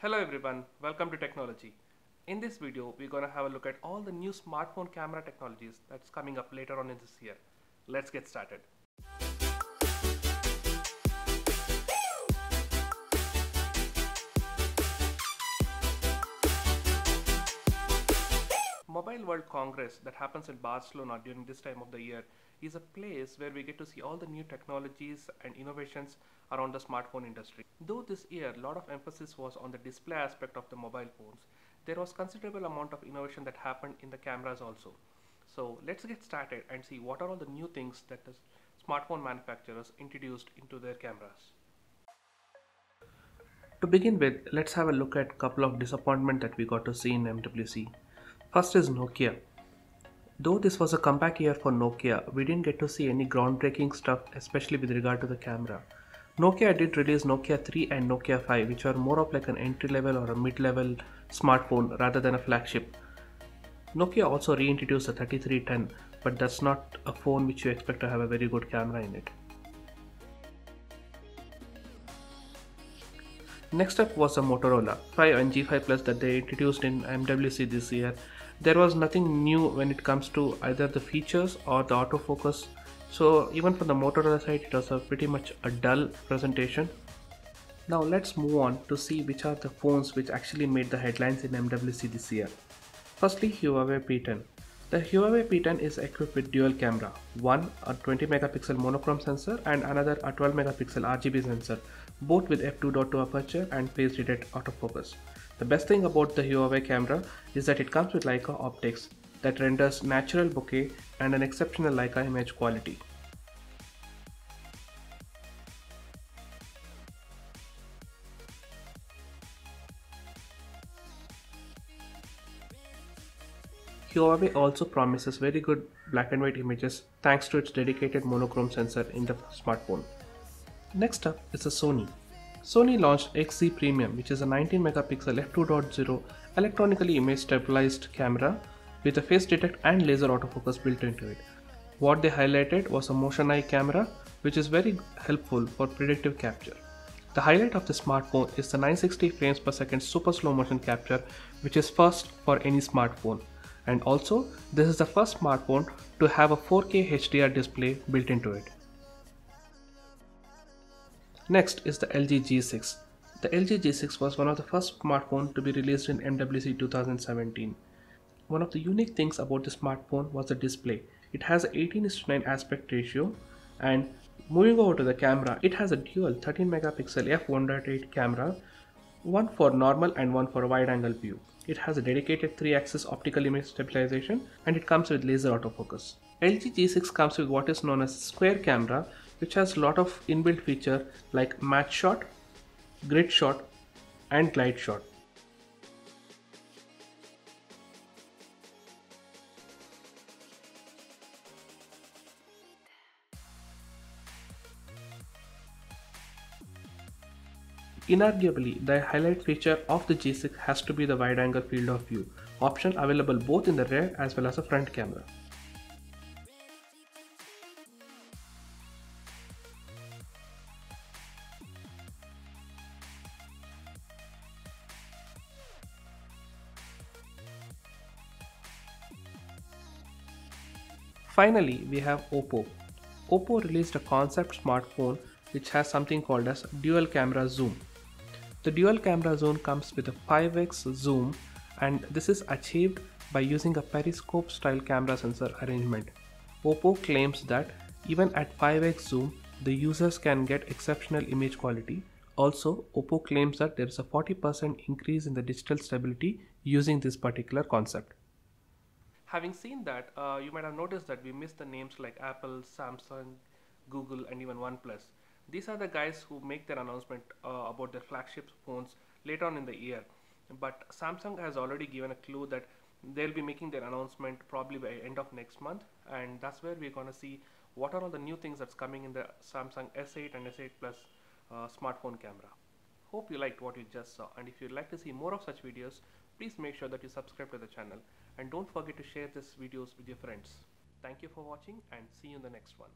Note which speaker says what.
Speaker 1: Hello everyone, welcome to Technology. In this video, we're gonna have a look at all the new smartphone camera technologies that's coming up later on in this year. Let's get started. Mobile World Congress that happens in Barcelona during this time of the year is a place where we get to see all the new technologies and innovations around the smartphone industry. Though this year a lot of emphasis was on the display aspect of the mobile phones, there was considerable amount of innovation that happened in the cameras also. So let's get started and see what are all the new things that the smartphone manufacturers introduced into their cameras. To begin with, let's have a look at a couple of disappointment that we got to see in MWC. First is Nokia. Though this was a comeback year for Nokia, we didn't get to see any groundbreaking stuff, especially with regard to the camera. Nokia did release Nokia 3 and Nokia 5, which are more of like an entry level or a mid level smartphone rather than a flagship. Nokia also reintroduced the 3310, but that's not a phone which you expect to have a very good camera in it. Next up was the Motorola 5 and G5 Plus that they introduced in MWC this year. There was nothing new when it comes to either the features or the autofocus. So even from the Motorola side, it was a pretty much a dull presentation. Now let's move on to see which are the phones which actually made the headlines in MWC this year. Firstly, Huawei P10. The Huawei P10 is equipped with dual camera, one a 20 megapixel monochrome sensor and another a 12 megapixel RGB sensor, both with f2.2 aperture and phase detect autofocus. The best thing about the Huawei camera is that it comes with Leica optics that renders natural bokeh and an exceptional Leica image quality. Huawei also promises very good black and white images thanks to its dedicated monochrome sensor in the smartphone. Next up is the Sony. Sony launched XZ Premium which is a 19 megapixel f2.0 electronically image stabilized camera with a phase detect and laser autofocus built into it. What they highlighted was a motion eye camera which is very helpful for predictive capture. The highlight of the smartphone is the 960 frames per second super slow motion capture which is first for any smartphone and also this is the first smartphone to have a 4K HDR display built into it. Next is the LG G6. The LG G6 was one of the first smartphones to be released in MWC 2017. One of the unique things about the smartphone was the display. It has an 18:9 aspect ratio and moving over to the camera, it has a dual 13 megapixel f1.8 camera, one for normal and one for wide angle view. It has a dedicated 3-axis optical image stabilization and it comes with laser autofocus. LG G6 comes with what is known as square camera which has a lot of inbuilt feature like match shot, grid shot and glide shot. Inarguably, the highlight feature of the G6 has to be the wide angle field of view, option available both in the rear as well as the front camera. Finally, we have Oppo. Oppo released a concept smartphone which has something called as dual camera zoom. The dual camera zoom comes with a 5x zoom and this is achieved by using a periscope style camera sensor arrangement. Oppo claims that even at 5x zoom, the users can get exceptional image quality. Also, Oppo claims that there is a 40% increase in the digital stability using this particular concept. Having seen that, uh, you might have noticed that we missed the names like Apple, Samsung, Google, and even OnePlus. These are the guys who make their announcement uh, about their flagship phones later on in the year. But Samsung has already given a clue that they'll be making their announcement probably by end of next month, and that's where we're gonna see what are all the new things that's coming in the Samsung S8 and S8 Plus uh, smartphone camera. Hope you liked what you just saw, and if you'd like to see more of such videos, please make sure that you subscribe to the channel and don't forget to share this videos with your friends. Thank you for watching and see you in the next one.